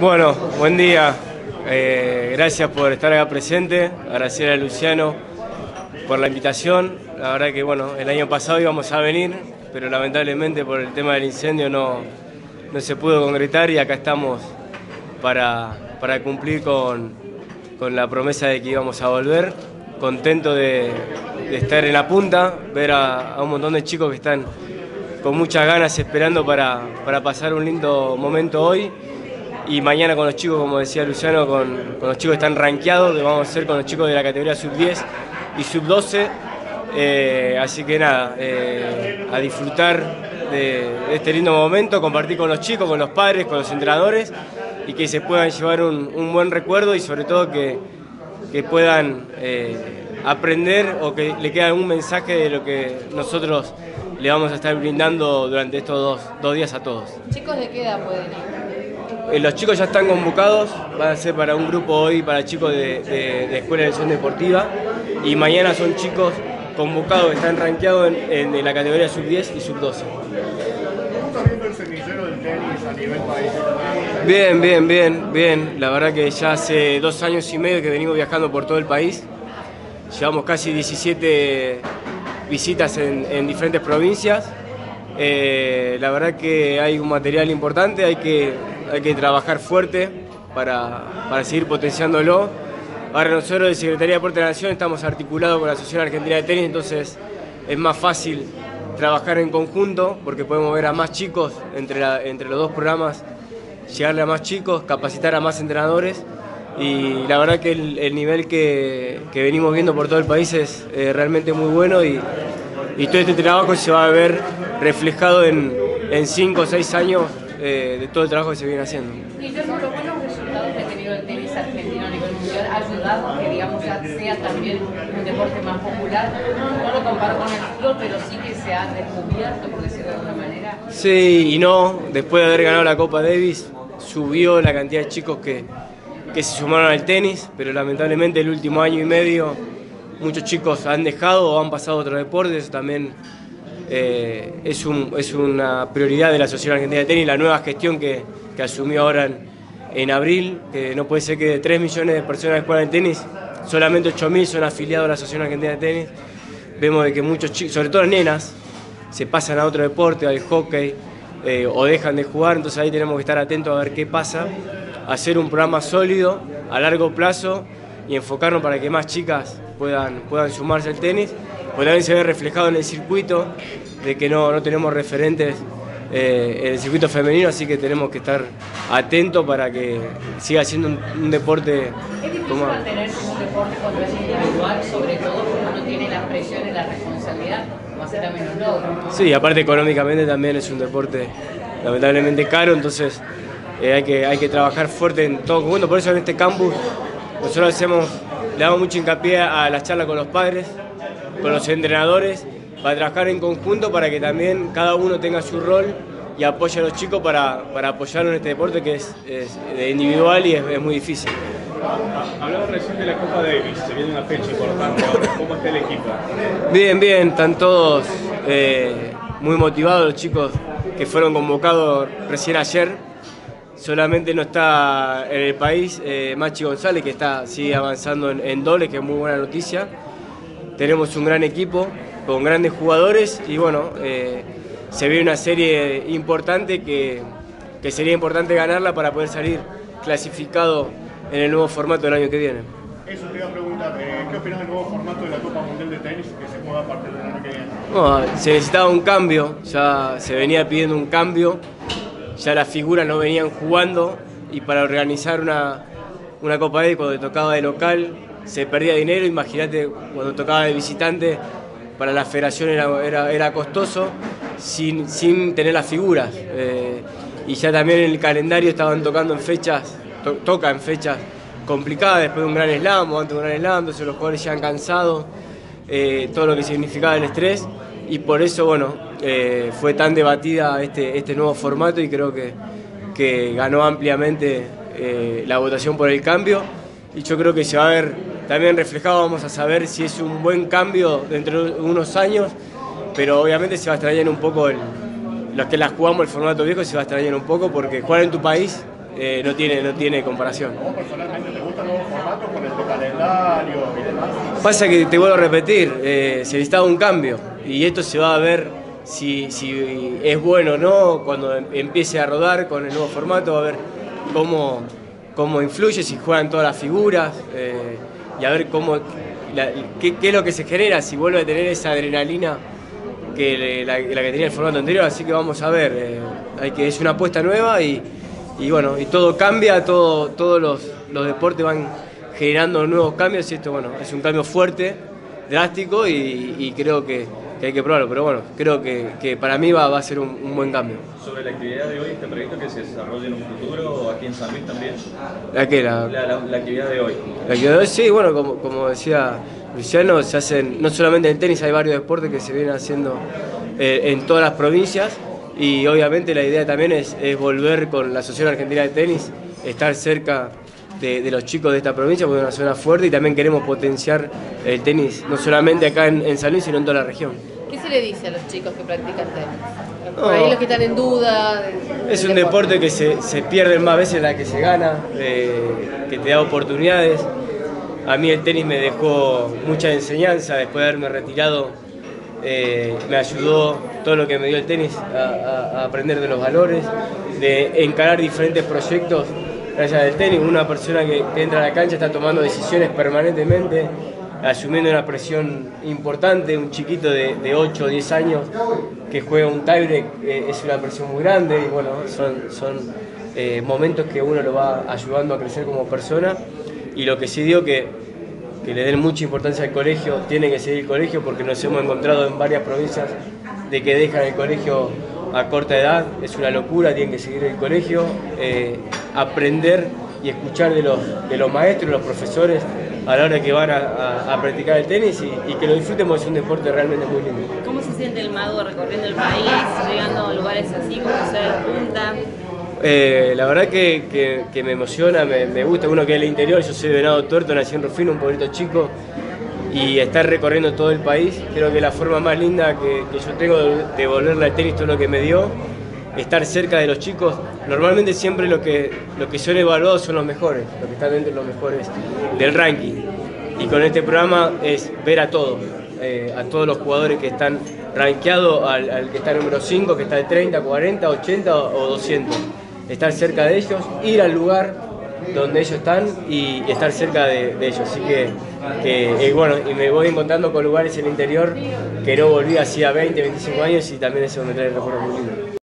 Bueno, buen día. Eh, gracias por estar acá presente. Agradecer a Luciano por la invitación. La verdad que bueno, el año pasado íbamos a venir, pero lamentablemente por el tema del incendio no, no se pudo concretar y acá estamos para, para cumplir con, con la promesa de que íbamos a volver. Contento de, estar en la punta, ver a, a un montón de chicos que están con muchas ganas esperando para, para pasar un lindo momento hoy y mañana con los chicos, como decía Luciano, con, los chicos que están rankeados, que vamos a hacer con los chicos de la categoría sub-10 y sub-12. Eh, así que nada, eh, a disfrutar de, este lindo momento, compartir con los chicos, con los padres, con los entrenadores y que se puedan llevar un, buen recuerdo y sobre todo que, que puedan eh, aprender o que le quede algún mensaje de lo que nosotros le vamos a estar brindando durante estos dos, dos días a todos. ¿Chicos de qué edad pueden ir? Eh, los chicos ya están convocados, van a ser para un grupo hoy para chicos de, Escuela de Acción Deportiva y mañana son chicos convocados están rankeados en, la categoría sub-10 y sub-12. ¿Cómo está viendo el semillero del tenis a nivel país? Bien, bien, bien, bien. La verdad que ya hace dos años y medio que venimos viajando por todo el país. Llevamos casi 17 visitas en, en diferentes provincias. Eh, la verdad que hay un material importante, hay que, hay que trabajar fuerte para, para seguir potenciándolo. Ahora nosotros de Secretaría de Deporte de la Nación estamos articulados con la Asociación Argentina de Tenis, entonces es más fácil trabajar en conjunto porque podemos ver a más chicos entre, la- entre los dos programas, llegarle a más chicos, capacitar a más entrenadores y la verdad que el, el nivel que, que venimos viendo por todo el país es eh, realmente muy bueno y, y todo este trabajo se va a ver reflejado en, en cinco o seis años eh, de todo el trabajo que se viene haciendo. Guillermo, los buenos resultados que ha tenido el tenis argentino a nivel mundial ha ayudado a que digamos sea también un deporte más popular. No lo comparo con el fútbol, pero sí que se ha descubierto, por decirlo de alguna manera. Sí y no, después de haber ganado la Copa Davis, subió la cantidad de chicos que, que se sumaron al tenis, pero lamentablemente el último año y medio muchos chicos han dejado o han pasado a otros deportes, eso también eh, es, un- es una prioridad de la Asociación Argentina de Tenis, la nueva gestión que, que asumió ahora en, en abril, que no puede ser que de 3 millones de personas que juegan tenis, solamente 8.000 son afiliados a la Asociación Argentina de Tenis. Vemos de que muchos chicos, sobre todo las nenas, se pasan a otro deporte, al hockey, eh, o dejan de jugar, entonces ahí tenemos que estar atentos a ver qué pasa, hacer un programa sólido, a largo plazo, y enfocarnos para que más chicas puedan, puedan sumarse al tenis, pues también se ve reflejado en el circuito, de que no, no tenemos referentes eh, en el circuito femenino, así que tenemos que estar atentos para que siga siendo un, un deporte Es difícil como... un deporte cuando es individual, sobre todo porque uno tiene la presión y la responsabilidad, como hacer también los logros. Sí, aparte económicamente también es un deporte lamentablemente caro, entonces eh, hay, que, hay que trabajar fuerte en todo conjunto. Por eso en este campus nosotros hacemos, le damos mucho hincapié a las charlas con los padres, con los entrenadores, para trabajar en conjunto para que también cada uno tenga su rol y apoye a los chicos para, para apoyarlos en este deporte que es, individual y es, es muy difícil. Hablaba recién de la Copa Davis, se viene una fecha importante ahora. ¿Cómo está el equipo? Bien, bien, están todos eh, muy motivados los chicos que fueron convocados recién ayer. Solamente no está en el país eh, Machi González, que está sigue avanzando en, en dobles, que es muy buena noticia. Tenemos un gran equipo con grandes jugadores y bueno, eh, se ve una serie importante que, que sería importante ganarla para poder salir clasificado en el nuevo formato del año que viene. Eso te iba a preguntar, eh, ¿qué opinas del nuevo formato de la Copa Mundial de Tenis que se juega a partir del año que viene? No, se necesitaba un cambio, ya se venía pidiendo un cambio, ya las figuras no venían jugando y para organizar una, una Copa D cuando tocaba de local se perdía dinero, imagínate cuando tocaba de visitante, para la federación era, era, costoso sin, sin tener las figuras. Eh, y ya también en el calendario estaban tocando en fechas, to- toca en fechas complicadas después de un gran slam o antes de un gran slam, entonces los jugadores ya han cansado eh, todo lo que significaba el estrés y por eso bueno eh, fue tan debatida este, este nuevo formato y creo que, que ganó ampliamente la votación por el cambio y yo creo que se va a ver también reflejado, vamos a saber si es un buen cambio dentro de unos años, pero obviamente se va a extrañar un poco el, los que las jugamos el formato viejo se va a extrañar un poco porque jugar en tu país eh, no, tiene, no tiene comparación. ¿Vos personalmente te gustan los formatos con el calendario y demás? Pasa que te vuelvo a repetir, eh, se necesitaba un cambio y esto se va a ver si, si es bueno o no cuando em- empiece a rodar con el nuevo formato, va a ver cómo, cómo influye, si juegan todas las figuras eh, y a ver cómo, la- qué, es lo que se genera, si vuelve a tener esa adrenalina que la, que tenía el formato anterior, así que vamos a ver, eh, hay que, es una apuesta nueva y, y bueno, y todo cambia, todo, todos los, los deportes van generando nuevos cambios y esto bueno, es un cambio fuerte, drástico y creo que, que hay que probarlo, pero bueno, creo que, que para mí va, va a ser un, un buen cambio. Sobre la actividad de hoy, este proyecto que se desarrolla en un futuro aquí en San Luis también, ¿La qué? La, la, la- la actividad de hoy. La que doy, sí, bueno, como, como decía Luciano, se hacen, no solamente en tenis, hay varios deportes que se vienen haciendo eh, en todas las provincias y obviamente la idea también es, es volver con la Asociación Argentina de Tenis, estar cerca de, de los chicos de esta provincia porque es una zona fuerte y también queremos potenciar el tenis, no solamente acá en, en San Luis, sino en toda la región. ¿Qué se le dice a los chicos que practican tenis? Por No. ahí los que están en duda. Es un deporte que se, se pierde más veces la que se gana, eh, que te da oportunidades. A mí el tenis me dejó mucha enseñanza después de haberme retirado. eh, me ayudó todo lo que me dio el tenis a, a- a aprender de los valores, de encarar diferentes proyectos gracias al tenis. Una persona que, entra a la cancha está tomando decisiones permanentemente, asumiendo una presión importante. Un chiquito de, de 8 o 10 años que juega un tiebreak eh, es una presión muy grande y bueno, son, son eh, momentos que uno lo va ayudando a crecer como persona. Y lo que sí digo que, que le den mucha importancia al colegio, tiene que seguir el colegio porque nos hemos encontrado en varias provincias de que dejan el colegio a corta edad, es una locura, tienen que seguir el colegio, eh, aprender y escuchar de los, de los maestros, los profesores a la hora que van a, a- a practicar el tenis y, y que lo disfruten porque es un deporte realmente muy lindo. ¿Cómo se siente el mago recorriendo el país, llegando a lugares así como ser punta? Eh, la verdad que, que- que me emociona, me, me gusta. Uno que es del interior, yo soy de Venado Tuerto, nací en Rufino, un pueblito chico, y estar recorriendo todo el país, creo que la forma más linda que, que yo tengo de devolverle al tenis todo lo que me dio, estar cerca de los chicos. Normalmente siempre lo que, lo que son evaluados son los mejores, los que están dentro de los mejores del ranking. Y con este programa es ver a todos, eh, a todos los jugadores que están rankeados, al, que está número 5, que está de 30, 40, 80 o 200. Estar cerca de ellos, ir al lugar donde ellos están y, estar cerca de, ellos. Así que, que, eh, bueno, y me voy encontrando con lugares en el interior que no volví hacía 20, 25 años y también eso me trae recuerdos muy lindos.